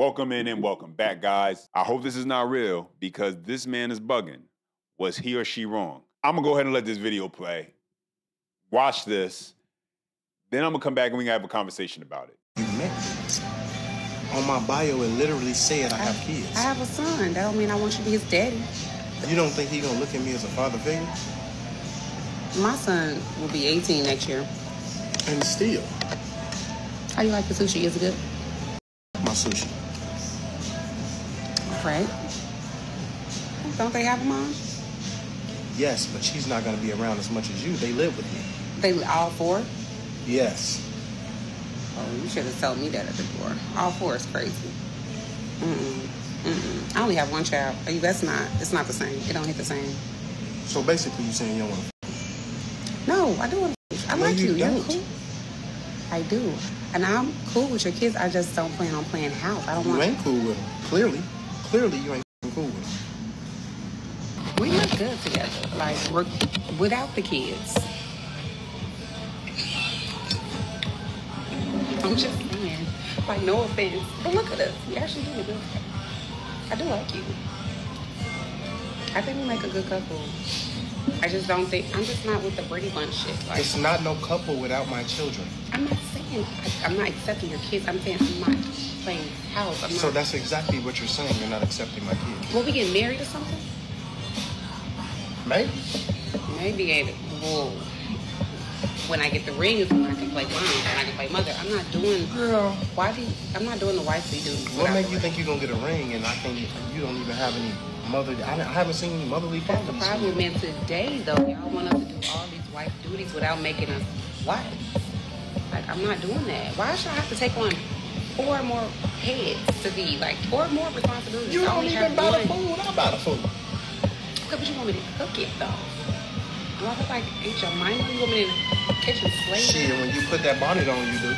Welcome in and welcome back, guys. I hope this is not real because this man is bugging. Was he or she wrong? I'm gonna go ahead and let this video play. Watch this. Then I'm gonna come back and we can have a conversation about it. You met me. On my bio, it literally said I have kids. I have a son. That don't mean I want you to be his daddy. You don't think he gonna look at me as a father figure? My son will be 18 next year. And still, How do you like the sushi? Is it good? my sushi. Right. Don't they have a mom? Yes, but she's not gonna be around as much as you. They live with me. They all four? Yes. Oh, you should have told me that at the door. All four is crazy. Mm-mm. Mm-mm. I only have one child. Are you? That's not. It's not the same. It don't hit the same. So basically, you saying you don't want to. No, I do. want to I No, like you you. You're cool. I do, and I'm cool with your kids. I just don't plan on playing house. I don't You want. ain't cool with him. Clearly, clearly you ain't cool with. We look good together, like we're without the kids. I'm just saying, like no offense, but look at us. We actually do look good. I do like you. I think we make a good couple. I just don't think I'm just not with the Brady Bunch shit. Like It's not no couple without my children. I'm not saying I, I'm not accepting your kids. I'm saying I'm not playing house. I'm not. So that's exactly what you're saying. You're not accepting my kids. Will we get married or something? Maybe. Maybe eh, it will. When I get the ring is when I can play mom and I can play mother. I'm not doing. Girl. Why do you, I'm not doing the wifely duties. What make you think you're gonna get a ring and I can't? You don't even have any mother. I, I haven't seen any motherly That's the problem, man. Today, though, y'all want us to do all these wife duties without making us wives. Like, I'm not doing that. Why should I have to take on four more heads to be like four more responsibilities? You don't even buy the food. I buy the food. Okay, but you want me to cook it though? Do I look like ain't your mind? You want me in the kitchen slaving? Shit, when you put that bonnet on, you do.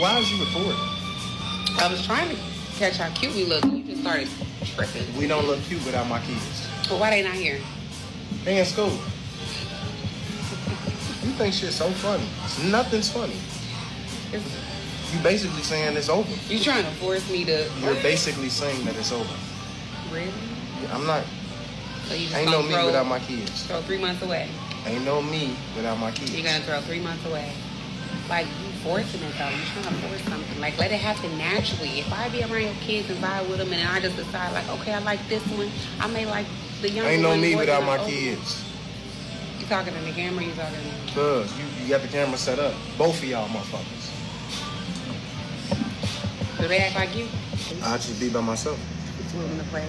Why is you recording? I was trying to catch how cute we look. and You just started tripping. We don't look cute without my kids. But why they not here? They in school. You think shit's so funny. Nothing's funny. You basically saying it's over. You're trying to force me to? You're basically saying that it's over. really? I'm not. So you just Ain't no me throw, without my kids. throw three months away? Ain't no me without my kids. You're gonna throw three months away. Like you forcing it though. You're trying to force something. Like let it happen naturally. If I be around your kids and vibe with them, and I just decide like, okay, I like this one. I may like the younger Ain't no me without my kids. You talking in the camera? You talking? To me? Cause you, you got the camera set up. Both of y'all motherfuckers. Do they act like you? I'll just be by myself. It's willing to play.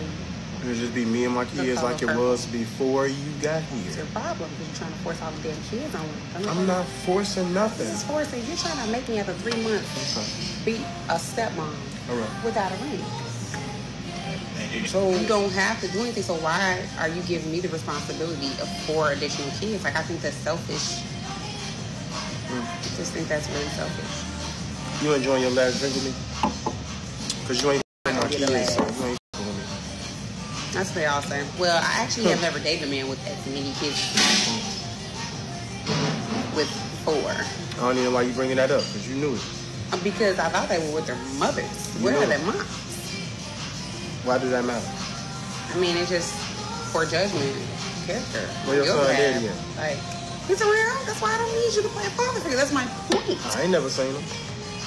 It'll just be me and my kids like it was before you got here. It's your problem because you're trying to force all the damn kids on me. I'm not forcing nothing. This is forcing. You're trying to make me after three months Okay. be a stepmom right. without a ring. So You don't have to do anything. So why are you giving me the responsibility of four additional kids? Like I think that's selfish. Hmm. I just think that's really selfish. you enjoying your last drink with me? Cause you ain't I my a kids, so you ain't with me. That's all say. Well, I actually have never dated a man with as many kids. With four. I don't even know why you bringing that up, cause you knew it. Uh, because I thought they were with their mothers. You Where are their moms? Why does that matter? I mean, it's just poor judgment, character. Where your on son daddy at? Like, he's around. That's why I don't need you to play a father figure. That's my point. I ain't never seen him.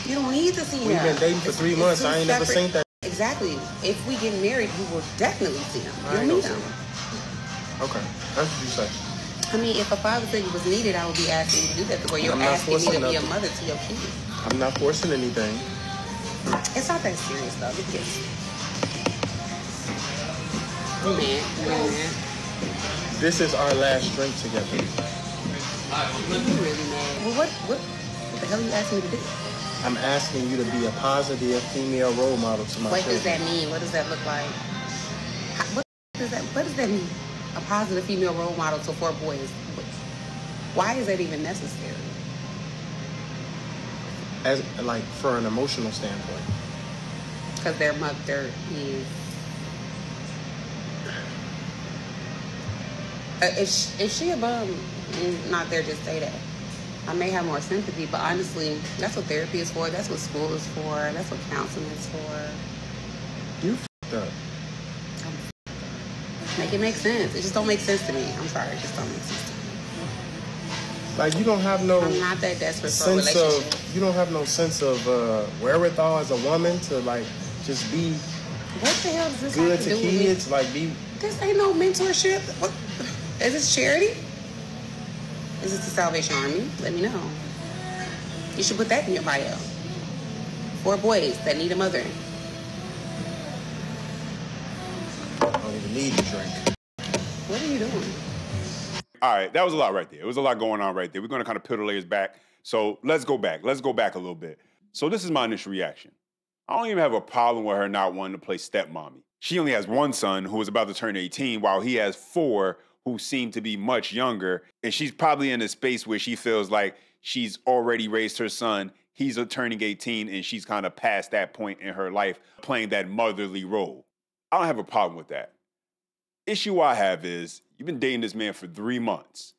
You don't need to see We've him. been dating for three it's months. two I ain't never seen that. Exactly. If we get married, you will definitely see him. I You'll ain't meet him. Okay, that's what you say. I mean, if a father figure was needed, I would be asking you to do that the way you're asking me to forcing be a mother to your kids. I'm not forcing anything. It's not that serious, though. It gets. You man, man. This is our last drink together. You really mad. Well, what, what, what the hell are you asking me to do? I'm asking you to be a positive female role model to my What does that mean? What does that look like? How, what does that What does that mean? A positive female role model to four boys. Why is that even necessary? As like for an emotional standpoint. Because their mother is. Uh, if, she, if she a bum, not there, just say that. I may have more sympathy, but honestly, that's what therapy is for. That's what school is for. That's what counseling is for. You fucked up. Make it make sense. It just don't make sense to me. I'm sorry, it just don't make sense to me. Like you don't have no I'm not that desperate for a sense relationship. of you don't have no sense of uh, wherewithal as a woman to like just be what the hell does this good to to do with me? kids. Like be This ain't no mentorship. What? Is this charity? Is this the Salvation Army? Let me know. You should put that in your bio. For boys that need a mother. I don't even need to drink. What are you doing? All right, that was a lot right there. It was a lot going on right there. We're going to kind of peel the layers back. So let's go back. Let's go back a little bit. So this is my initial reaction. I don't even have a problem with her not wanting to play stepmommy. She only has one son who is about to turn 18, while he has four who seem to be much younger. And she's probably in a space where she feels like she's already raised her son. He's a turning 18, and she's kind of past that point in her life, playing that motherly role. I don't have a problem with that. Issue I have is you've been dating this man for three months.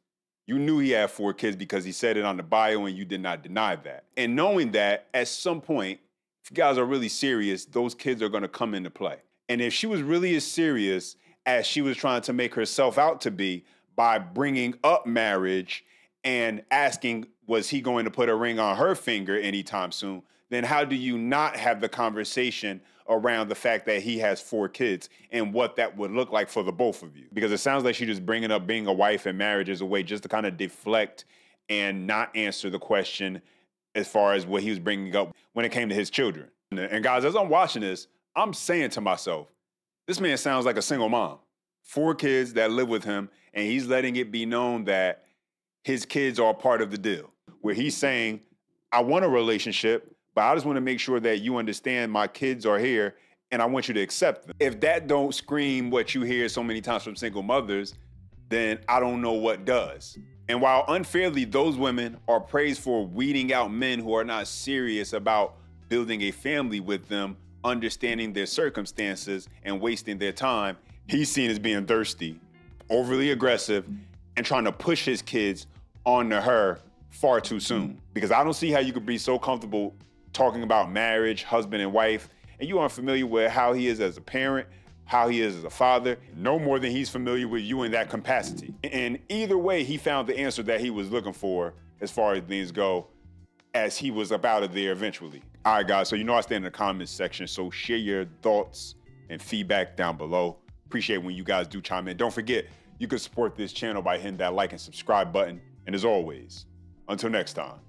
You knew he had four kids because he said it on the bio and you did not deny that. And knowing that at some point, if you guys are really serious, those kids are gonna come into play. And if she was really as serious as she was trying to make herself out to be by bringing up marriage and asking, was he going to put a ring on her finger anytime soon? Then how do you not have the conversation around the fact that he has four kids and what that would look like for the both of you? Because it sounds like she's just bringing up being a wife and marriage as a way just to kind of deflect and not answer the question as far as what he was bringing up when it came to his children. And guys, as I'm watching this, I'm saying to myself, this man sounds like a single mom. Four kids that live with him, and he's letting it be known that his kids are part of the deal. Where he's saying, I want a relationship, but I just want to make sure that you understand my kids are here and I want you to accept them. If that don't scream what you hear so many times from single mothers, then I don't know what does. And while unfairly those women are praised for weeding out men who are not serious about building a family with them, understanding their circumstances and wasting their time, he's seen as being thirsty, overly aggressive, and trying to push his kids onto her far too soon. Because I don't see how you could be so comfortable talking about marriage, husband and wife, and you aren't familiar with how he is as a parent, how he is as a father, no more than he's familiar with you in that capacity. And either way, he found the answer that he was looking for as far as things go as he was up out of there eventually. All right, guys, so you know I stay in the comments section, so share your thoughts and feedback down below. Appreciate when you guys do chime in. Don't forget, you can support this channel by hitting that like and subscribe button. And as always, until next time.